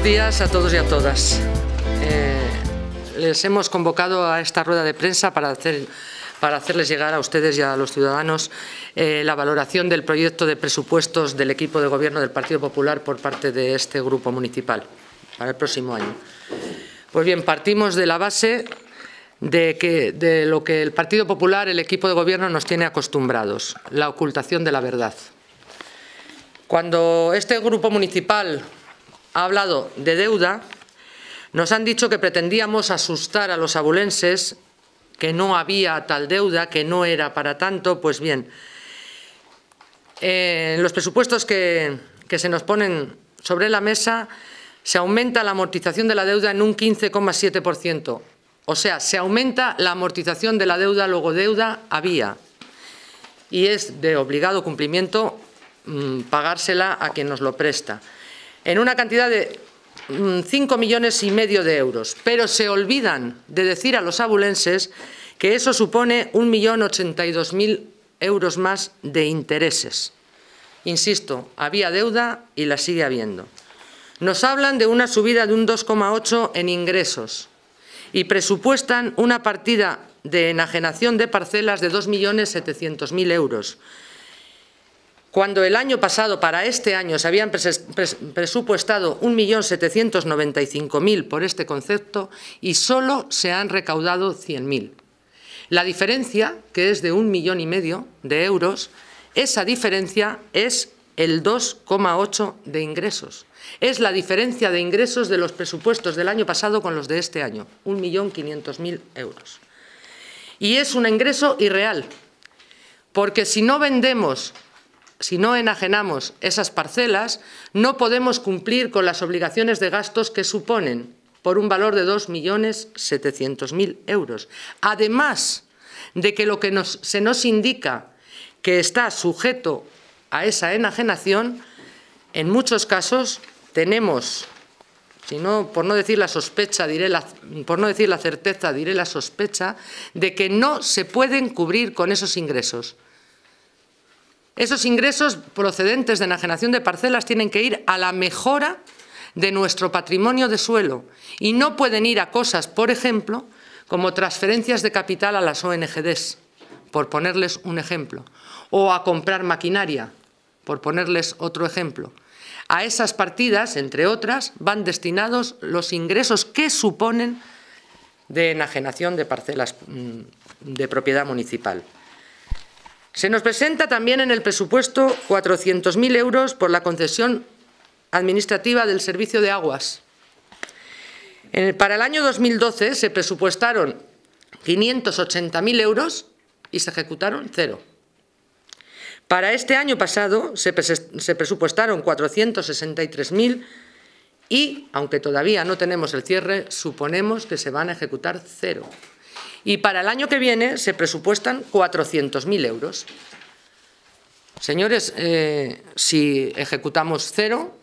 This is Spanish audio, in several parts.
buenos días a todos y a todas. Eh, les hemos convocado a esta rueda de prensa para, hacer, para hacerles llegar a ustedes y a los ciudadanos eh, la valoración del proyecto de presupuestos del equipo de gobierno del Partido Popular por parte de este grupo municipal para el próximo año. Pues bien, partimos de la base de, que, de lo que el Partido Popular, el equipo de gobierno, nos tiene acostumbrados, la ocultación de la verdad. Cuando este grupo municipal ha hablado de deuda, nos han dicho que pretendíamos asustar a los abulenses, que no había tal deuda, que no era para tanto. Pues bien, eh, los presupuestos que, se nos ponen sobre la mesa se aumenta la amortización de la deuda en un 15,7%. O sea, se aumenta la amortización de la deuda, luego deuda había. Y es de obligado cumplimiento mmm, pagársela a quien nos lo presta en una cantidad de 5 mm, millones y medio de euros, pero se olvidan de decir a los abulenses que eso supone 1.082.000 euros más de intereses. Insisto, había deuda y la sigue habiendo. Nos hablan de una subida de un 2,8 en ingresos y presupuestan una partida de enajenación de parcelas de 2.700.000 euros, cuando el año pasado, para este año, se habían presupuestado 1.795.000 por este concepto y solo se han recaudado 100.000. La diferencia, que es de un millón y medio de euros, esa diferencia es el 2,8 de ingresos. Es la diferencia de ingresos de los presupuestos del año pasado con los de este año, 1.500.000 euros. Y es un ingreso irreal, porque si no vendemos si no enajenamos esas parcelas, no podemos cumplir con las obligaciones de gastos que suponen por un valor de 2.700.000 euros. Además de que lo que se nos indica que está sujeto a esa enajenación, en muchos casos tenemos, si no, por no decir la sospecha, diré la, por no decir la certeza, diré la sospecha, de que no se pueden cubrir con esos ingresos. Esos ingresos procedentes de enajenación de parcelas tienen que ir a la mejora de nuestro patrimonio de suelo y no pueden ir a cosas, por ejemplo, como transferencias de capital a las ONGDs, por ponerles un ejemplo, o a comprar maquinaria, por ponerles otro ejemplo. A esas partidas, entre otras, van destinados los ingresos que suponen de enajenación de parcelas mm, de propiedad municipal. Se nos presenta también en el presupuesto 400.000 euros por la concesión administrativa del servicio de aguas. para el año 2012 se presupuestaron 580.000 euros y se ejecutaron cero. Para este año pasado se, presupuestaron 463.000 y, aunque todavía no tenemos el cierre, suponemos que se van a ejecutar cero y para el año que viene se presupuestan 400.000 euros. Señores, eh, si ejecutamos cero,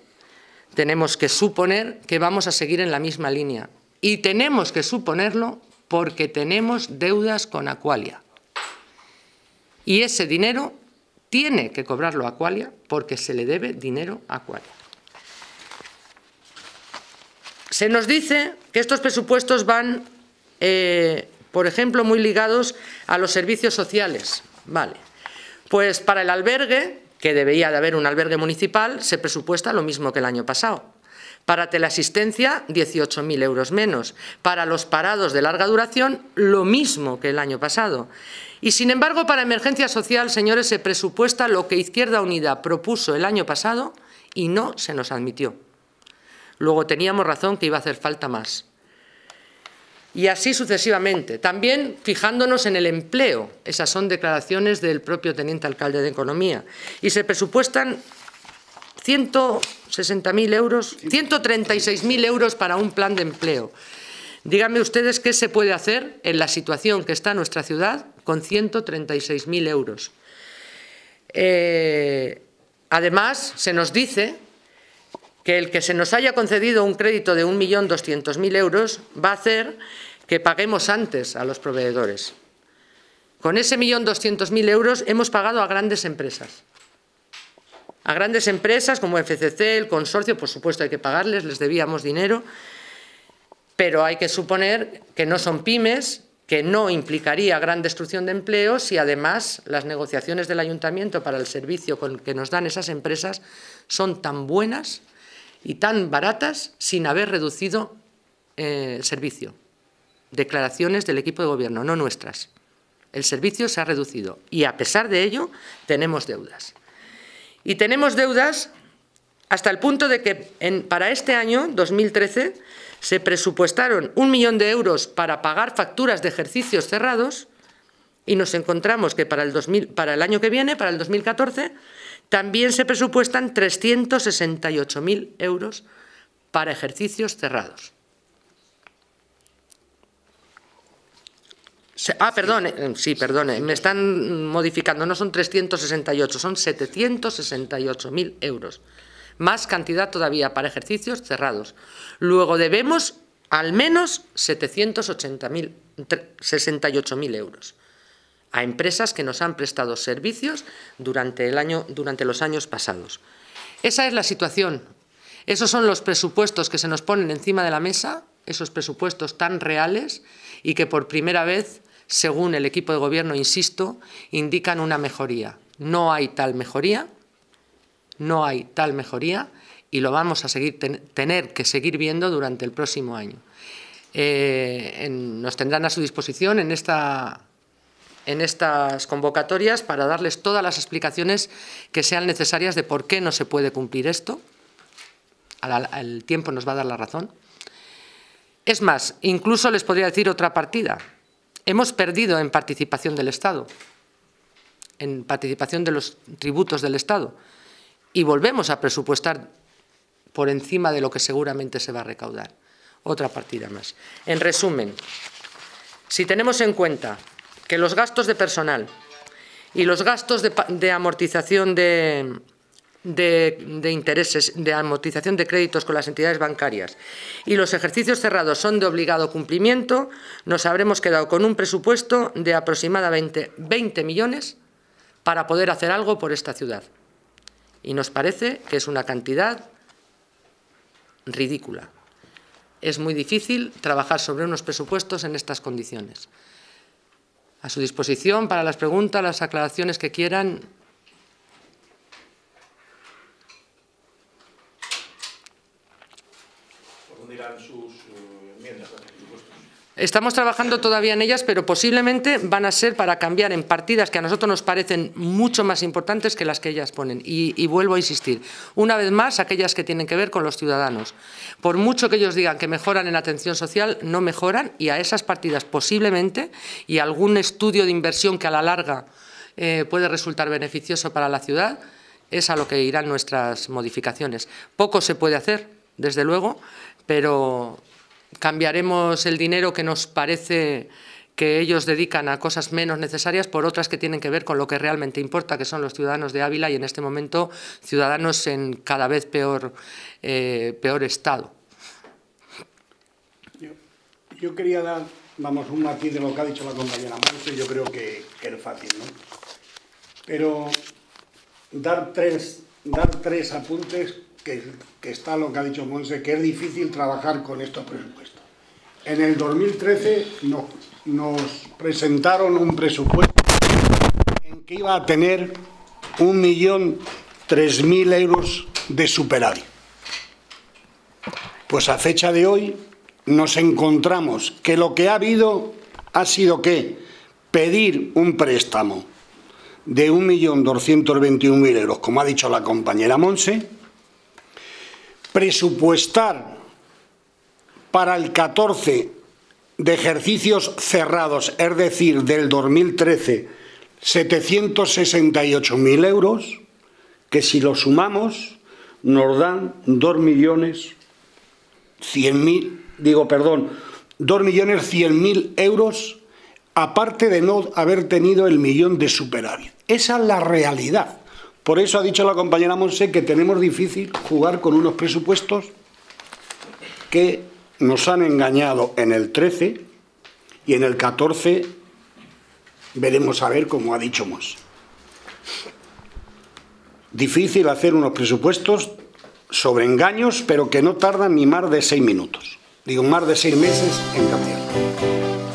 tenemos que suponer que vamos a seguir en la misma línea. Y tenemos que suponerlo porque tenemos deudas con Aqualia. Y ese dinero tiene que cobrarlo Aqualia porque se le debe dinero a Aqualia. Se nos dice que estos presupuestos van eh, por ejemplo, muy ligados a los servicios sociales. Vale. Pues para el albergue, que debería de haber un albergue municipal, se presupuesta lo mismo que el año pasado. Para teleasistencia, 18.000 euros menos. Para los parados de larga duración, lo mismo que el año pasado. Y, sin embargo, para emergencia social, señores, se presupuesta lo que Izquierda Unida propuso el año pasado y no se nos admitió. Luego teníamos razón que iba a hacer falta más y así sucesivamente. También fijándonos en el empleo, esas son declaraciones del propio teniente alcalde de Economía, y se presupuestan 160.000 euros, 136.000 euros para un plan de empleo. Díganme ustedes qué se puede hacer en la situación que está nuestra ciudad con 136.000 euros. Eh, además, se nos dice que el que se nos haya concedido un crédito de 1.200.000 euros va a hacer que paguemos antes a los proveedores. Con ese millón doscientos mil euros hemos pagado a grandes empresas, A grandes empresas como FCC, el consorcio, por supuesto hay que pagarles, les debíamos dinero, pero hay que suponer que no son pymes, que no implicaría gran destrucción de empleos y además las negociaciones del ayuntamiento para el servicio que nos dan esas empresas son tan buenas y tan baratas sin haber reducido eh, el servicio. Declaraciones del equipo de gobierno, no nuestras. El servicio se ha reducido y a pesar de ello tenemos deudas. Y tenemos deudas hasta el punto de que para este año, 2013, se presupuestaron un millón de euros para pagar facturas de ejercicios cerrados y nos encontramos que para el, 2000, para el año que viene, para el 2014, también se presupuestan 368.000 euros para ejercicios cerrados. Ah, perdón, eh, sí, perdón, me están modificando, no son 368, son 768.000 euros más cantidad todavía para ejercicios cerrados. Luego debemos al menos 768.000 euros a empresas que nos han prestado servicios durante, el año, durante los años pasados. Esa es la situación. Esos son los presupuestos que se nos ponen encima de la mesa, esos presupuestos tan reales y que por primera vez, según el equipo de gobierno, insisto, indican una mejoría. No hay tal mejoría no hay tal mejoría y lo vamos a seguir tener que seguir viendo durante el próximo año. Eh, nos tendrán a su disposición en, esta, en estas convocatorias para darles todas las explicaciones que sean necesarias de por qué no se puede cumplir esto. el tiempo nos va a dar la razón. Es más, incluso les podría decir otra partida. Hemos perdido en participación del Estado, en participación de los tributos del Estado y volvemos a presupuestar por encima de lo que seguramente se va a recaudar. Otra partida más. En resumen, si tenemos en cuenta que los gastos de personal y los gastos de, amortización de, intereses, de amortización de créditos con las entidades bancarias y los ejercicios cerrados son de obligado cumplimiento, nos habremos quedado con un presupuesto de aproximadamente 20 millones para poder hacer algo por esta ciudad y nos parece que es una cantidad ridícula. Es muy difícil trabajar sobre unos presupuestos en estas condiciones. A su disposición para las preguntas, las aclaraciones que quieran. ¿Por dónde irán sus eh, enmiendas? Estamos trabajando todavía en ellas, pero posiblemente van a ser para cambiar en partidas que a nosotros nos parecen mucho más importantes que las que ellas ponen. Y, vuelvo a insistir, una vez más, aquellas que tienen que ver con los ciudadanos. Por mucho que ellos digan que mejoran en atención social, no mejoran y a esas partidas posiblemente, y algún estudio de inversión que a la larga eh, puede resultar beneficioso para la ciudad, es a lo que irán nuestras modificaciones. Poco se puede hacer, desde luego, pero cambiaremos el dinero que nos parece que ellos dedican a cosas menos necesarias por otras que tienen que ver con lo que realmente importa, que son los ciudadanos de Ávila y en este momento ciudadanos en cada vez peor, eh, peor estado. Yo, quería dar, vamos, un matiz de lo que ha dicho la compañera Monse, yo creo que, que es fácil, ¿no? Pero dar tres, dar tres apuntes que, está lo que ha dicho Monse, que es difícil trabajar con estos presupuestos. En el 2013 nos presentaron un presupuesto en que iba a tener un millón tres mil euros de superávit. Pues a fecha de hoy nos encontramos que lo que ha habido ha sido que pedir un préstamo de 1.221.000 euros, como ha dicho la compañera Monse, presupuestar para el 14 de ejercicios cerrados, es decir, del 2013, 768.000 euros, que si lo sumamos nos dan 2 millones digo, perdón, 2 millones euros, aparte de no haber tenido el millón de superávit. Esa es la realidad. Por eso ha dicho la compañera Monse que tenemos difícil jugar con unos presupuestos que nos han engañado en el 13 y en el 14 veremos a ver como ha dicho Monse. difícil hacer unos presupuestos sobre engaños, pero que no tardan ni más de seis minutos. Digo, más de seis meses en cambiar.